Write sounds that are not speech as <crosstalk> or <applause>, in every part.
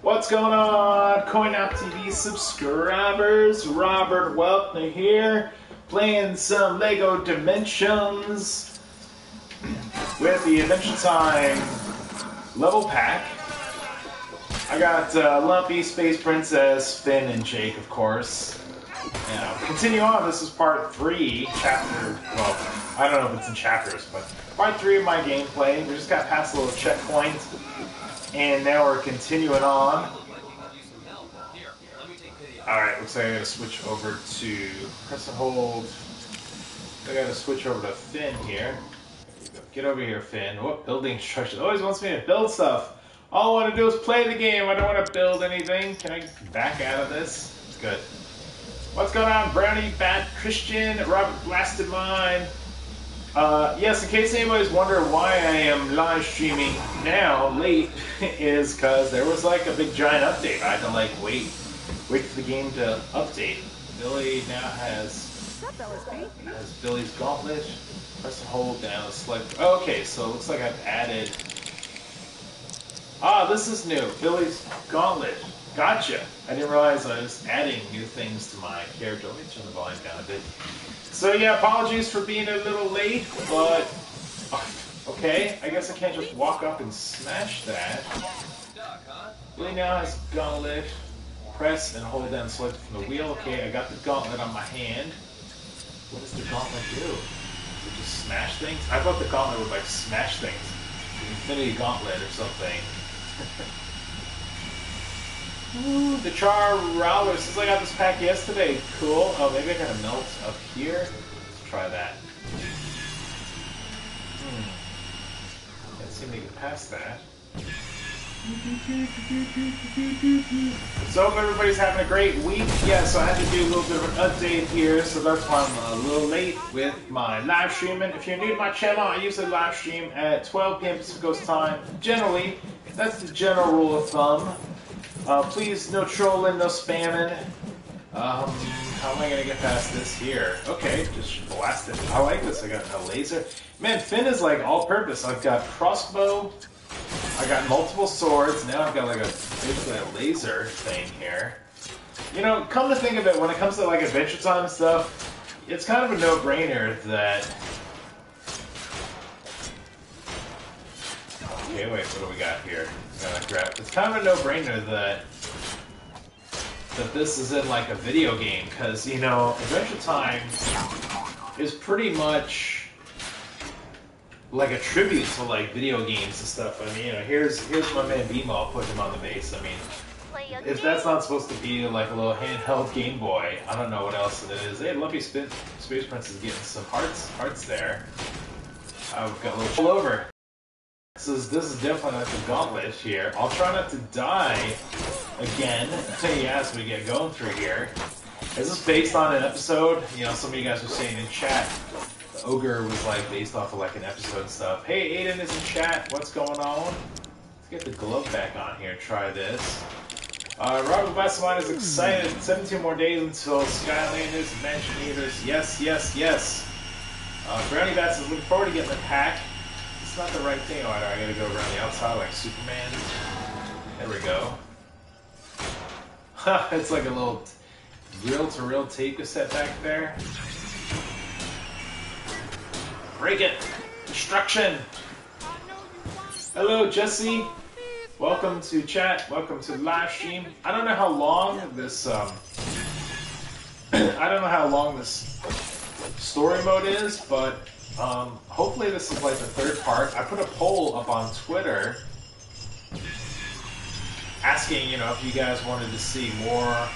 What's going on, CoinOp TV subscribers? Robert Welkner here, playing some Lego Dimensions with the Adventure Time level pack. I got uh, Lumpy, Space Princess, Finn, and Jake, of course. Yeah, continue on. This is part three, chapter. Well, I don't know if it's in chapters, but part three of my gameplay. We just got past a little checkpoint, and now we're continuing on. All right, looks like I gotta switch over to press and hold. I gotta switch over to Finn here. Get over here, Finn. What building instructions? Always wants me to build stuff. All I want to do is play the game. I don't want to build anything. Can I back out of this? Good. What's going on, Brownie, Bad Christian, Robert Blasted Mine? Uh, yes, in case anybody's wondering why I am live streaming now, late, <laughs> is because there was like a big giant update. I had to like wait, wait for the game to update. Billy now has, has Billy's gauntlet. Press and hold down select. Okay, so it looks like I've added. Ah, this is new. Billy's gauntlet. Gotcha. I didn't realize I was adding new things to my character. Let me turn the volume down a bit. So yeah, apologies for being a little late, but <laughs> okay. I guess I can't just walk up and smash that. Billy now has gauntlet. Press and hold down select from the wheel. Okay, I got the gauntlet on my hand. What does the gauntlet do? Smash things? I thought the gauntlet would like smash things. The Infinity Gauntlet or something. Ooh, the Char Rowler says I got this pack yesterday. Cool. Oh, maybe I gotta melt up here. Let's try that. Hmm. Can't seem to get past that. So hope everybody's having a great week. Yeah, so I had to do a little bit of an update here, so that's why I'm a little late with my live streaming. If you're new to my channel, I usually live stream at 12 p.m. Pacific Coast time. Generally, that's the general rule of thumb. Uh, please, no trolling, no spamming. Um, how am I gonna get past this here? Okay, just blast it. I like this. I got a laser. Man, Finn is like all-purpose. I've got crossbow. I got multiple swords. Now I've got like a basically a laser thing here. You know, come to think of it, when it comes to like Adventure Time stuff, it's kind of a no-brainer that. Okay, wait. What do we got here? Grab. It's kind of a no-brainer that that this is in like a video game because you know Adventure Time is pretty much like a tribute to like video games and stuff. I mean, you know, here's here's my man BMO. I'll put him on the base. I mean, if that's not supposed to be like a little handheld Game Boy, I don't know what else it is. Hey, Lumpy Spin Space Prince is getting some hearts hearts there. I've got a little pull over. This is this is definitely like a gauntlet here. I'll try not to die again <laughs> yeah, as we get going through here. Is this based on an episode? You know, some of you guys were saying in chat the ogre was like based off of like an episode stuff. Hey, Aiden is in chat. What's going on? Let's get the glove back on here. Try this. Uh, Robert Bassamine is excited. 17 more days until Skylanders and Mansion Eaters. Yes, yes, yes. Uh, Brownie Bats is looking forward to getting the pack. It's not the right thing. Oh, I gotta go around the outside like Superman. There we go. <laughs> it's like a little reel-to-reel tape cassette back there. Break it! Destruction! Hello, Jesse. Welcome to chat. Welcome to live stream. I don't know how long this um, <clears throat> I don't know how long this story mode is, but um, hopefully this is like the third part. I put a poll up on Twitter asking, you know, if you guys wanted to see more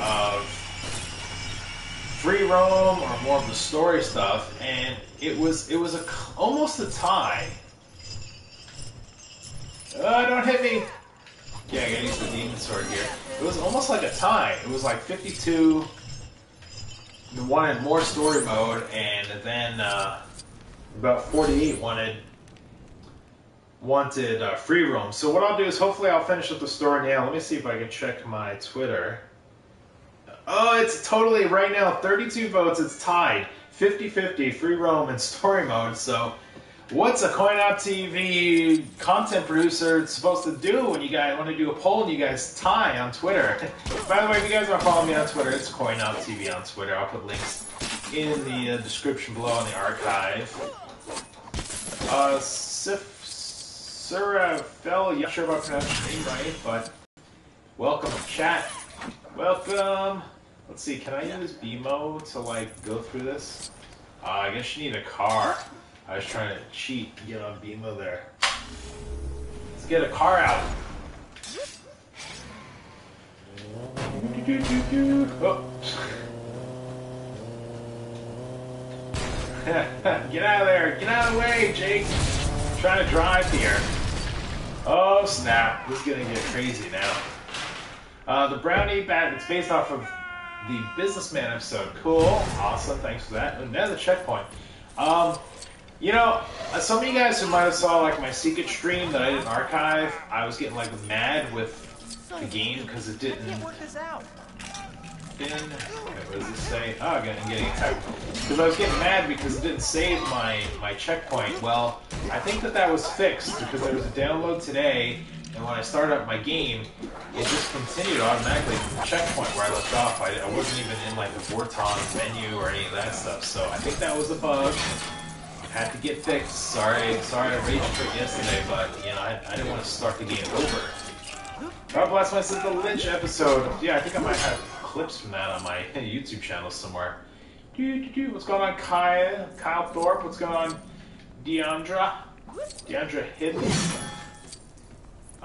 of free roam or more of the story stuff, and it was it was a almost a tie. Uh, don't hit me! Yeah, I gotta use the demon sword here. It was almost like a tie. It was like 52 wanted more story mode, and then uh, about 48 wanted wanted uh, free roam. So what I'll do is hopefully I'll finish up the story now. Let me see if I can check my Twitter. It's totally right now 32 votes. It's tied 50-50 free roam and story mode. So what's a Coin Op TV content producer supposed to do when you guys want to do a poll and you guys tie on Twitter? <laughs> By the way, if you guys want to follow me on Twitter, it's Coin Op TV on Twitter. I'll put links in the uh, description below in the archive. Uh, Sif Surafel, yeah, sure about pronouncing right, but welcome chat. Welcome. Let's see, can I use BMO to like go through this? Uh, I guess you need a car. I was trying to cheat and get on BMO there. Let's get a car out. Oh. <laughs> get out of there! Get out of the way, Jake! I'm trying to drive here. Oh snap! This is gonna get crazy now. Uh, the brownie bat. It's based off of the businessman episode. Cool, awesome. Thanks for that. Another checkpoint. Um, you know, uh, some of you guys who might have saw like my secret stream that I didn't archive, I was getting like mad with the game because it didn't in. what does it say? Oh, I'm getting attacked. Because I was getting mad because it didn't save my, my checkpoint. Well, I think that that was fixed because there was a download today, and when I started up my game, it just continued automatically from the checkpoint where I left off. I, I wasn't even in like the Vorton menu or any of that stuff. So I think that was a bug. Had to get fixed. Sorry, sorry I rage quit yesterday, but you know I, I didn't want to start the game over. God bless my sister Lynch episode. Yeah, I think I might have clips from that on my YouTube channel somewhere. What's going on, Kyle? Kyle Thorpe? What's going on, Deandra? Deandra Hidden?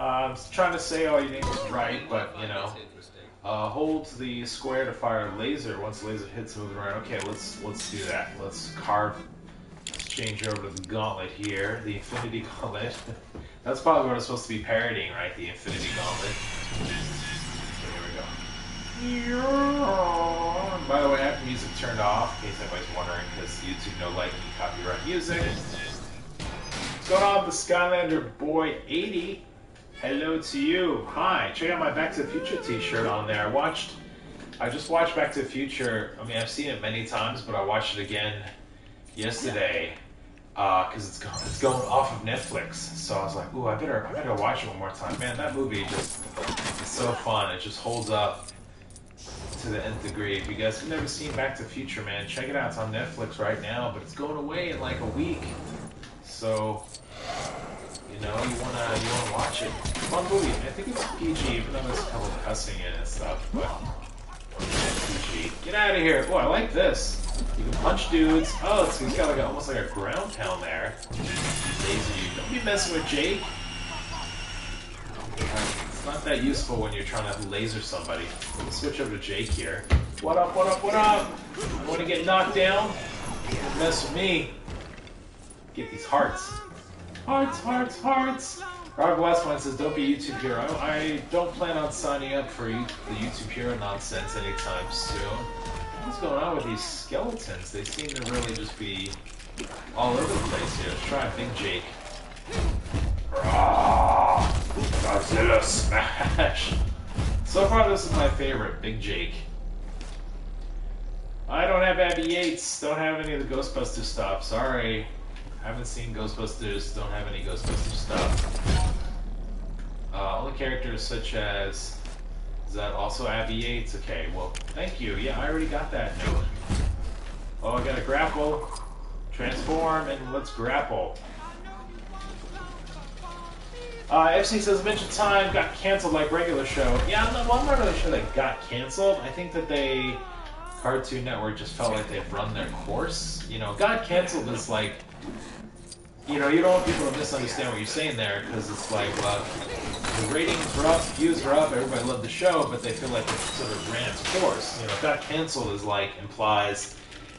I'm trying to say all your names right, but you know. Uh, hold the square to fire laser. Once the laser hits moving around. Okay, let's let's do that. Let's carve. Let's change over to the gauntlet here. The Infinity <laughs> Gauntlet. That's probably what I'm supposed to be parodying, right? The Infinity Gauntlet. So here we go. And by the way, I have the music turned off, in case anybody's wondering, because YouTube no liking copyright music. What's going on, the Skylander Boy 80? Hello to you. Hi. Check out my Back to the Future t-shirt on there. I watched, I just watched Back to the Future. I mean, I've seen it many times, but I watched it again yesterday because uh, it's going it's going off of Netflix. So I was like, ooh, I better I better watch it one more time. Man, that movie just is so fun. It just holds up to the nth degree. If you guys have never seen Back to the Future, man, check it out. It's on Netflix right now, but it's going away in like a week. So, know, you wanna you wanna watch it. Fun movie. I think it's PG, even though there's a couple of cussing in and stuff. But PG. Get out of here. Oh, I like this. You can punch dudes. Oh, it's, he's got like a, almost like a ground pound there. Lazy. Don't be messing with Jake. It's not that useful when you're trying to laser somebody. Let me switch over to Jake here. What up, what up, what up? I want to get knocked down? Don't mess with me. Get these hearts. Hearts, hearts, hearts. Rob Westman says, don't be YouTube hero. I don't plan on signing up for the YouTube hero nonsense anytime soon. What's going on with these skeletons? They seem to really just be all over the place here. Let's try and think Jake. Godzilla Smash! So far, this is my favorite, Big Jake. I don't have Abby Yates, don't have any of the Ghostbuster stuff, sorry. I haven't seen Ghostbusters, don't have any Ghostbusters stuff. Uh, the characters such as... Is that also Abby Yates? Okay, well, thank you. Yeah, I already got that note. Oh, I gotta grapple, transform, and let's grapple. Uh, FC says Adventure Time got canceled like regular show. Yeah, I'm not, well, I'm not really sure they got canceled. I think that they, Cartoon Network just felt like they've run their course. You know, got canceled is like, you know, you don't want people to misunderstand what you're saying there because it's like, well, the ratings were up, views were up, everybody loved the show, but they feel like it sort of ran its course. You know, got canceled is like implies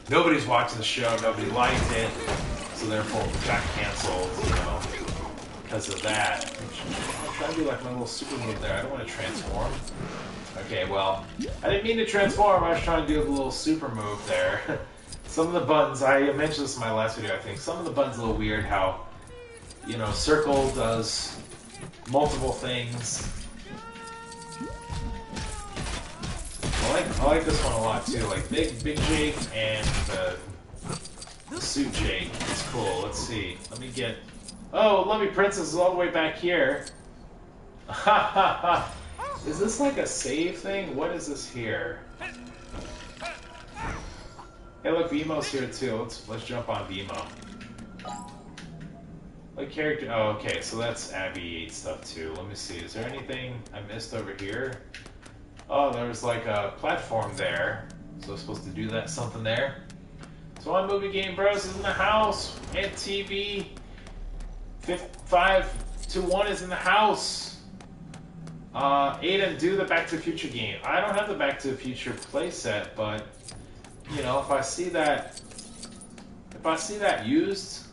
nobody's watching the show, nobody liked it, so therefore got canceled. You know because of that. I'm trying to do like my little super move there. I don't want to transform. Okay, well, I didn't mean to transform. I was trying to do a little super move there. <laughs> some of the buttons, I mentioned this in my last video, I think. Some of the buttons a little weird how you know, circle does multiple things. I like I like this one a lot too. Like big big Jake and the, the suit Jake. It's cool. Let's see. Let me get. Oh, Lovey Princess is all the way back here. <laughs> Ha ha ha. Is this like a save thing? What is this here? Hey, look, BMO's here too. Let's let's jump on BMO. What character? Oh, okay. So that's Abby Yates stuff too. Let me see. Is there anything I missed over here? Oh, there was like a platform there. So I'm supposed to do that something there. So on Movie Game Bros is in the house. And TV. Five to one is in the house. Uh, Aiden, do the Back to the Future game. I don't have the Back to the Future playset, but you know, if I see that, if I see that used,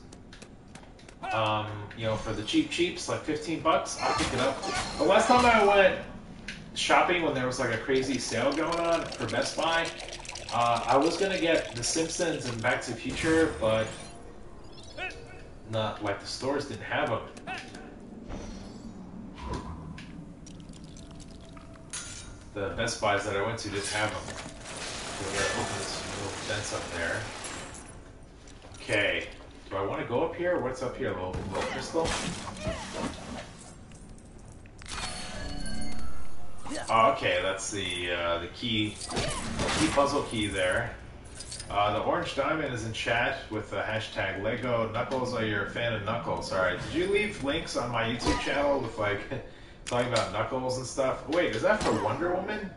um, you know, for the cheap cheaps, like 15 bucks, I'll pick it up. The last time I went shopping when there was like a crazy sale going on for Best Buy, uh, I was gonna get The Simpsons and Back to the Future, but not like the stores didn't have them. The Best Buys that I went to didn't have them. So we gotta open this little fence up there. Okay. Do I want to go up here? What's up here? Little, little crystal? Oh, okay, that's the uh, the key, key puzzle key there. Uh, the orange diamond is in chat with the hashtag Lego Knuckles. Are you a fan of Knuckles? All right. Did you leave links on my YouTube channel with like talking about Knuckles and stuff? Wait, is that for Wonder Woman?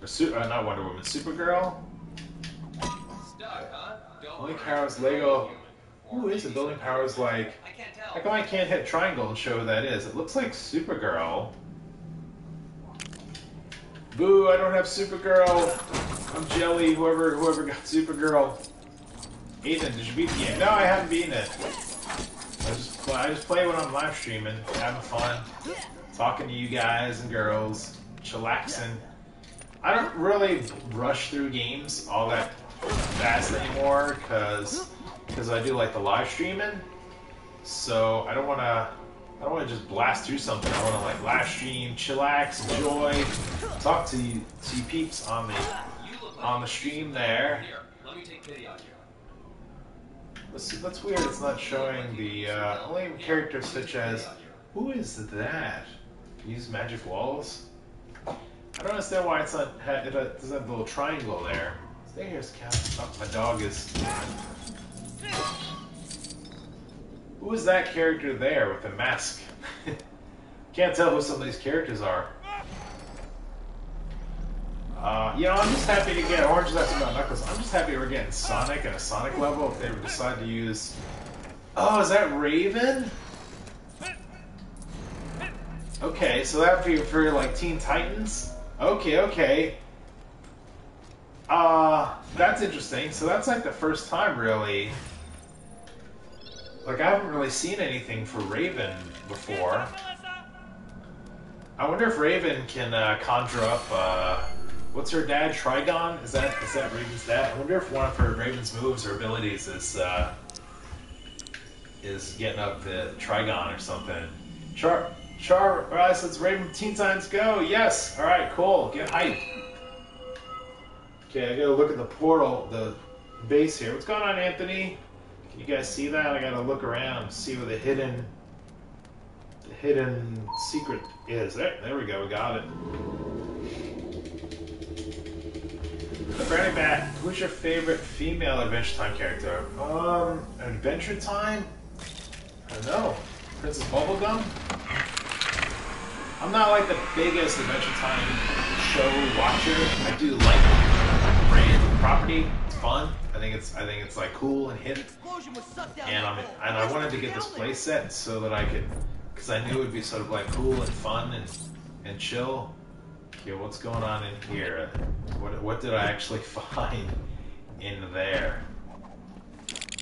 Or Su- uh, not Wonder Woman, Supergirl? Building powers Lego. Who is it? Building powers like. How come I can't hit triangle and show who that is? It looks like Supergirl. Boo! I don't have Supergirl. I'm jelly. Whoever whoever got Supergirl. Ethan, did you beat the game? No, I haven't beaten it. Play, I just play when I'm live streaming, having fun, talking to you guys and girls, chillaxing. I don't really rush through games all that fast anymore because because I do like the live streaming. So I don't want to I don't want to just blast through something. I want to like live stream, chillax, enjoy, talk to you, to you peeps on the on the stream there. That's, that's weird. It's not showing the uh, only characters such as who is that? Use magic walls. I don't understand why it's not it doesn't have the little triangle there. Stay here, cat. Oh, my dog is. Who is that character there with the mask? <laughs> Can't tell who some of these characters are. Uh, you know, I'm just happy to get Orange That's about Knuckles. I'm just happy we're getting Sonic at a Sonic level if they decide to use. Oh, is that Raven? Okay, so that would be for like Teen Titans. Okay, okay. Uh, that's interesting. So that's like the first time, really. Like, I haven't really seen anything for Raven before. I wonder if Raven can uh, conjure up, uh, what's her dad, Trigon? Is that is that Raven's dad? I wonder if one of her Raven's moves or abilities is uh, is getting up the Trigon or something. Char, Char, alright, so it's Raven Teen Titans Go, yes! Alright, cool, get hyped. Okay, I gotta look at the portal, the base here. What's going on, Anthony? Can you guys see that? I gotta look around, see where the hidden the hidden secret is. There, there we go, we got it. Granny Bat, who's your favorite female Adventure Time character? Um, Adventure Time? I don't know. Princess Bubblegum? I'm not like the biggest Adventure Time show watcher. I do like the brand, the property. It's fun. I think it's I think it's like cool and hip. And I'm and I wanted to get this playset so that I could because I knew it would be sort of like cool and fun and and chill. Okay, what's going on in here? What what did I actually <laughs> find in there?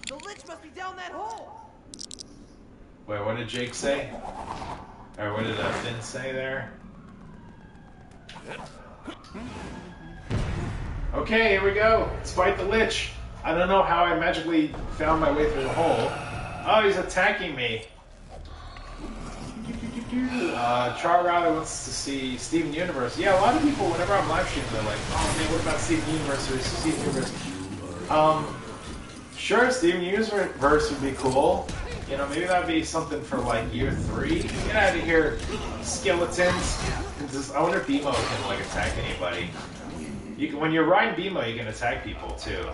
The lich must be down that hole. Wait, what did Jake say? Or what did uh, Finn say there? Okay, here we go. Let's fight the Lich. I don't know how I magically found my way through the hole. Oh, he's attacking me. Uh, Charrada wants to see Steven Universe. Yeah, a lot of people, whenever I'm live streaming, they're like, oh man, what about Steven Universe or Steven Universe? Um, sure, Steven Universe would be cool. You know, maybe that'd be something for like year three. Get out of here, skeletons. Just, I wonder if BMO can like attack anybody. You can, when you're riding BMO, you can attack people too.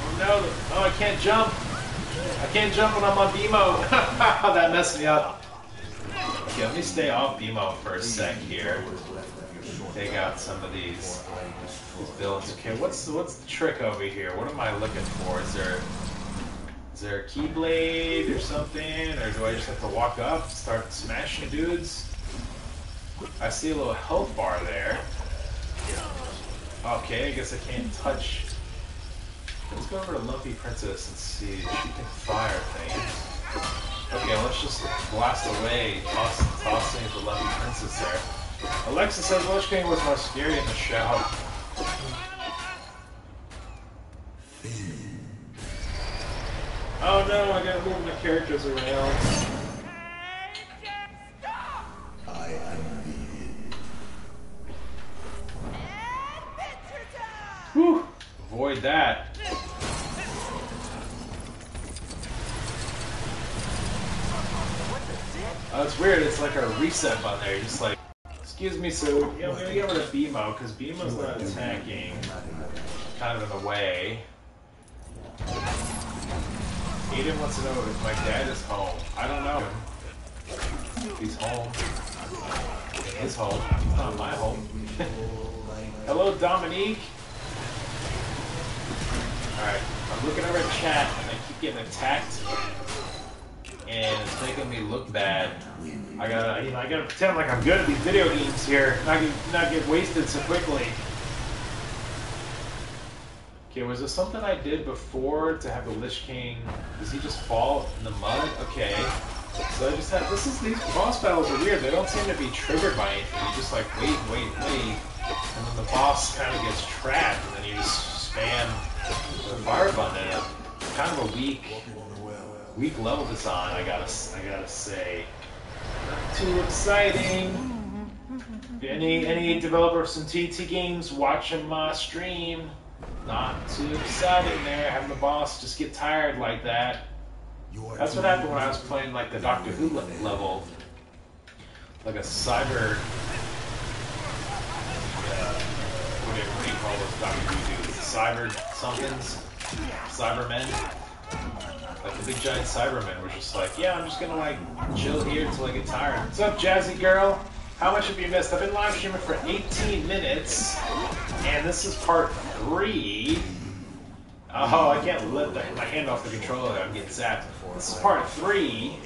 Oh no! Oh, I can't jump. I can't jump when I'm on BMO. <laughs> that messed me up. Okay, let me stay off BMO for a sec here. Take out some of these, these villains. Okay, what's the, what's the trick over here? What am I looking for? Is there is there a keyblade or something, or do I just have to walk up, start smashing dudes? I see a little health bar there. Okay, I guess I can't touch. Let's go over to Lumpy Princess and see if she can fire things. Okay, let's just blast away, toss, toss things with Lumpy Princess there. Alexa says Lich King was more scary in the show. Oh no, I gotta move my characters around. Reset button there. You're just like, excuse me, so yeah, I'm gonna get rid of BMO because BMO's not attacking. Kind of in the way. Aiden wants to know if my dad is home. I don't know. He's home. His home. Not my home. <laughs> Hello, Dominique. Alright, I'm looking over at chat and I keep getting attacked. And it's making me look bad. I gotta, you know, I gotta pretend like I'm good at these video games here, not get, not get wasted so quickly. Okay, was there something I did before to have the Lich King? Does he just fall in the mud? Okay. So I just had this is, these boss battles are weird. They don't seem to be triggered by anything. You just like, wait, wait, wait. And then the boss kind of gets trapped, and then you just spam the fire button. Kind of a weak, weak level design, I gotta, I gotta say. Not too exciting. Any any developers from TT Games watching my stream? Not too exciting there, having the boss just get tired like that. That's what happened when I was playing like the Doctor Who level. Like a cyber. Uh, whatever you call those Doctor Who dudes? Cyber somethings? Cybermen? Like the big giant Cybermen were just like, yeah, I'm just gonna like chill here until I get tired. What's up, Jazzy Girl? How much have you missed? I've been live streaming for 18 minutes, and this is part three. Oh, I can't lift the, my hand off the controller. I'm getting zapped. This is part three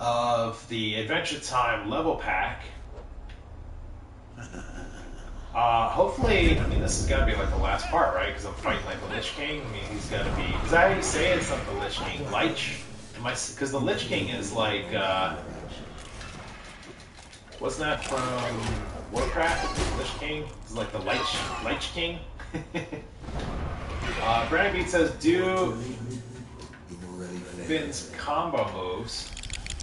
of the Adventure Time level pack. Uh, hopefully, I mean, this has got to be like the last part, right? Because I'm fighting like the Lich King. I mean, he's got to be. Is I say? It's not the Lich King. Lich? Because the Lich King is like. Uh, wasn't that from Warcraft? Lich King? It's like the Lich, Lich King? <laughs> uh, Brandon Beat says, do Finn's combo moves.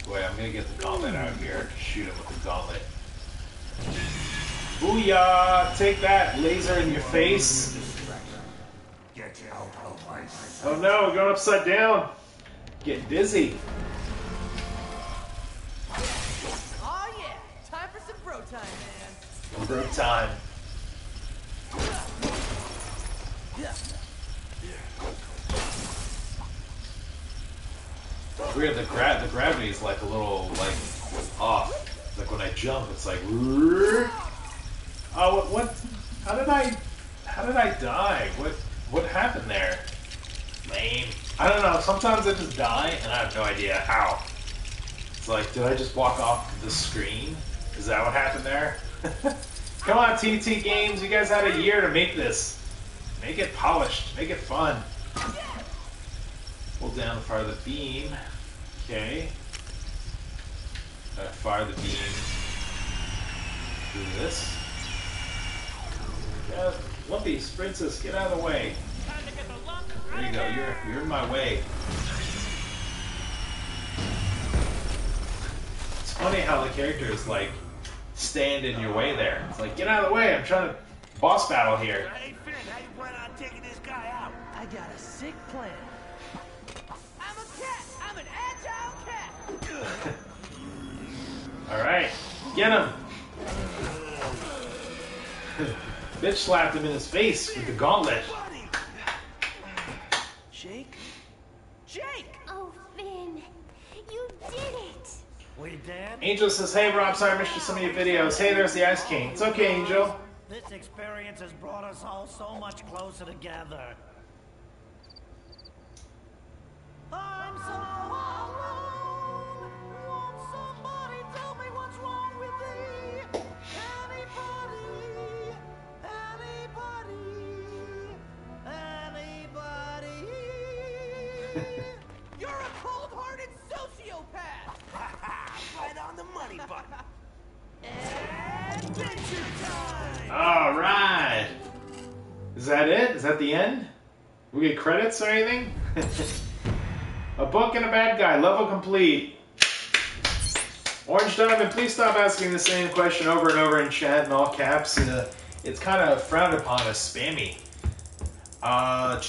Wait, I'm gonna get the gauntlet out here. Shoot him with the gauntlet. Booyah! Take that, laser in your face. Get out of my sight. Oh no, we're going upside down. Getting dizzy. Oh yeah, time for some bro time, man. Bro time. Weird, the gra- the gravity is like a little like off. Like when I jump, it's like. <laughs> Oh, what? what? How did I? How did I die? What? What happened there? Lame. I don't know. Sometimes I just die and I have no idea how. It's like, did I just walk off the screen? Is that what happened there? <laughs> Come on, TT Games. You guys had a year to make this. Make it polished. Make it fun. Pull down to fire the beam. Okay. Uh, fire the beam. Do this. Yeah, Lumpy, Princess, get out of the way. There you go. You're you're in my way. It's funny how the characters like stand in your way there. It's like get out of the way. I'm trying to boss battle here. Hey, Finn, how you plan on taking this guy out? I got a sick plan. I'm a cat. I'm an agile cat. <laughs> All right, get him. <laughs> Bitch slapped him in his face with the gauntlet. Jake. Jake. Oh, Finn, you did it! We dead? Angel says, "Hey Rob, sorry I missed some of your videos. Hey, there's the Ice King. It's okay, Angel. This experience has brought us all so much closer together. I'm We get credits or anything? a book and a bad guy. Level complete. Orange Diamond, please stop asking the same question over and over in chat in all caps. Uh, it's kind of frowned upon as spammy. Uh,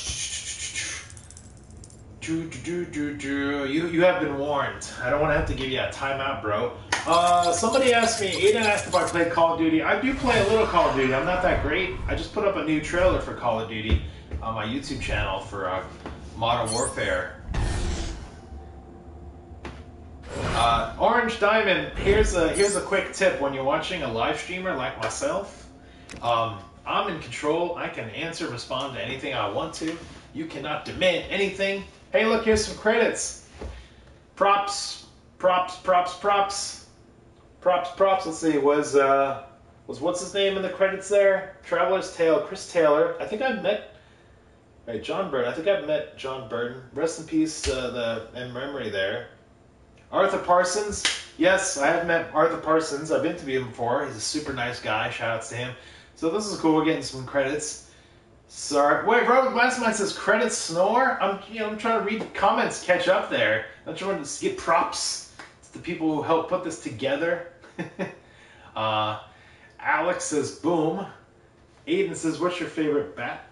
do, do, do, do. You, you have been warned. I don't want to have to give you a timeout, bro. Uh, somebody asked me, Aiden asked if I played Call of Duty. I do play a little Call of Duty. I'm not that great. I just put up a new trailer for Call of Duty on my YouTube channel for uh, Modern Warfare. Uh, Orange Diamond, here's a here's a quick tip when you're watching a live streamer like myself. Um, I'm in control. I can answer, respond to anything I want to. You cannot demand anything. Hey, look, here's some credits. Props, props, props, props, props, props. Let's see. Was uh, was what's his name in the credits there? Traveler's Tale, Chris Taylor. I think I've met. Right, John Burton. I think I've met John Burton. Rest in peace, uh, the in memory there. Arthur Parsons. Yes, I have met Arthur Parsons. I've interviewed him before. He's a super nice guy. Shout outs to him. So this is cool. We're getting some credits. Sorry. Wait, Robert Glassman says credits snore. I'm you know I'm trying to read comments, catch up there. I'm trying to get props to the people who helped put this together. <laughs> uh, Alex says boom. Aiden says, "What's your favorite bat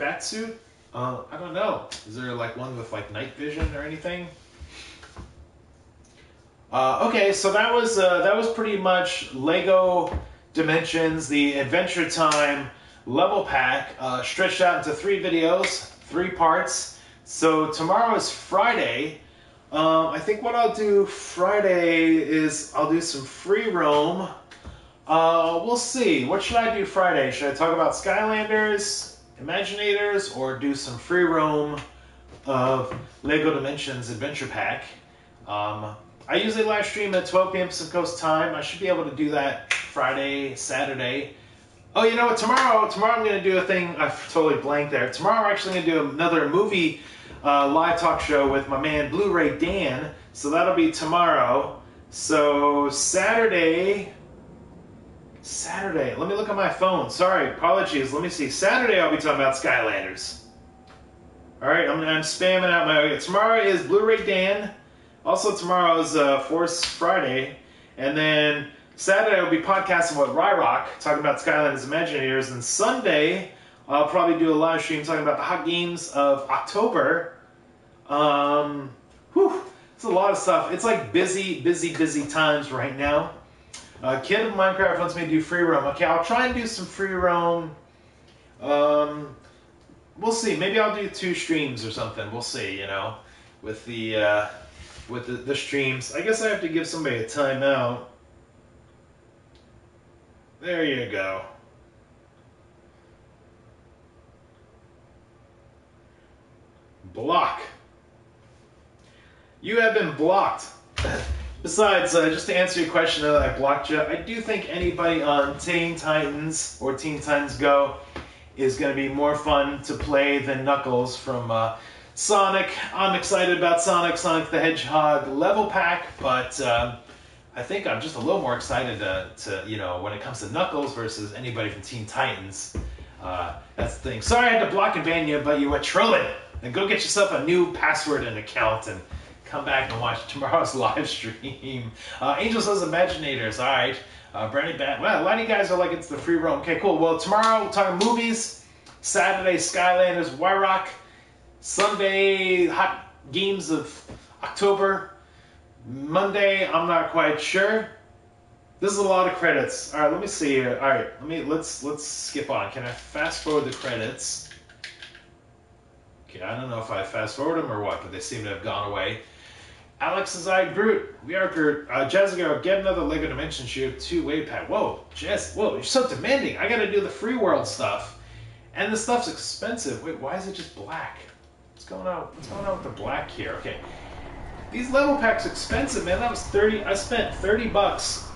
bat suit?" Uh, I don't know. Is there like one with like night vision or anything? Uh, okay, so that was uh, that was pretty much Lego Dimensions, the Adventure Time level pack, uh, stretched out into three videos, three parts. So tomorrow is Friday. Um, I think what I'll do Friday is I'll do some free roam. Uh, we'll see. What should I do Friday? Should I talk about Skylanders, Imaginators, or do some free roam of Lego Dimensions Adventure Pack? Um, I usually live stream at 12 p.m. Pacific Coast time. I should be able to do that Friday, Saturday. Oh, you know what? Tomorrow, tomorrow I'm going to do a thing. I totally blanked there. Tomorrow I'm actually going to do another movie uh, live talk show with my man Blu-ray Dan. So that'll be tomorrow. So Saturday, Saturday. Let me look at my phone. Sorry, apologies. Let me see. Saturday I'll be talking about Skylanders. All right, I'm, I'm spamming out my. Tomorrow is Blu-ray Dan. Also, tomorrow is uh, Force Friday, and then Saturday I'll be podcasting with Ryrock, talking about Skylanders Imaginators, and Sunday I'll probably do a live stream talking about the hot games of October. Um, whew, it's a lot of stuff. It's like busy, busy, busy times right now. Uh, Kid of Minecraft wants me to do free roam. Okay, I'll try and do some free roam. Um, we'll see. Maybe I'll do two streams or something. We'll see. You know, with the uh, with the, the streams. I guess I have to give somebody a timeout. There you go. Block. You have been blocked. <laughs> Besides, uh, just to answer your question that I blocked you, I do think anybody on Teen Titans or Teen Titans Go is going to be more fun to play than Knuckles from uh, Sonic. I'm excited about Sonic, Sonic the Hedgehog level pack, but um, I think I'm just a little more excited to, to, you know, when it comes to Knuckles versus anybody from Teen Titans. Uh, that's the thing. Sorry I had to block and ban you, but you were trolling. And go get yourself a new password and account and come back and watch <laughs> tomorrow's live stream. Uh, Angel says Imaginators. All right. Uh, Brandy Bat. Well, a lot of you guys are like it's the free roam. Okay, cool. Well, tomorrow we're talking movies. Saturday, Skylanders, Wyrock. Sunday, Hot Games of October. Monday, I'm not quite sure. This is a lot of credits. All right, let me see here. All right, let me let's let's skip on. Can I fast forward the credits? Okay, I don't know if I fast forward them or what, but they seem to have gone away. Alex is I Groot. We are Groot. Uh, Jessica, get another Lego Dimension Shoe two way pack. Whoa, Jess, whoa, you're so demanding. I gotta do the free world stuff. And the stuff's expensive. Wait, why is it just black? What's going on? What's going on with the black here? Okay. These level packs expensive, man. That was 30 I spent 30 bucks.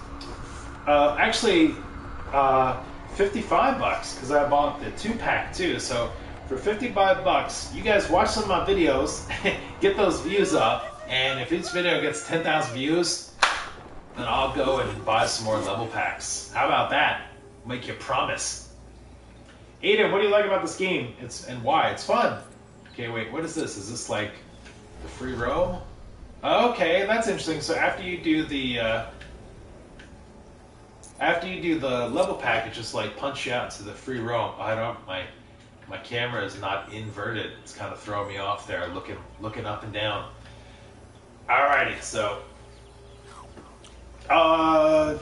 Uh, actually uh, 55 bucks because I bought the two pack too. So for 55 bucks, you guys watch some of my videos, <laughs> get those views up, and if each video gets 10,000 views, then I'll go and buy some more level packs. How about that? Make you promise. Aiden, what do you like about this game? It's and why? It's fun. Okay, wait, what is this? Is this like the free roam? Okay, that's interesting. So after you do the uh, after you do the level pack, it just like punch you out to the free roam. I don't my my camera is not inverted. It's kind of throwing me off there, looking looking up and down. Alrighty, so uh,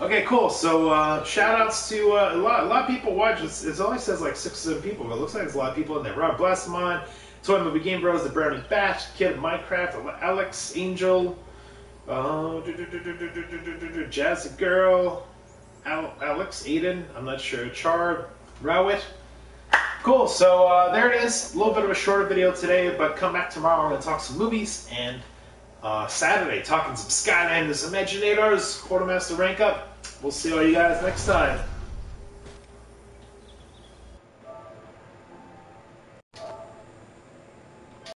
okay, cool. So uh, shout outs to uh, a lot a lot of people watch. It's, it only says like six or seven people, but it looks like there's a lot of people in there. Rob Blastmon, Toy Movie Game Bros, the Brownie Batch, Kid Minecraft, Alex Angel. Uh, Jazz Girl, Al- Alex, Aiden, I'm not sure, Char, Rawit. Cool, so uh, there it is. A little bit of a shorter video today, but come back tomorrow. To talk some movies, and uh, Saturday, talking some Skylanders, Imaginators, Quartermaster rank up. We'll see all you guys next time.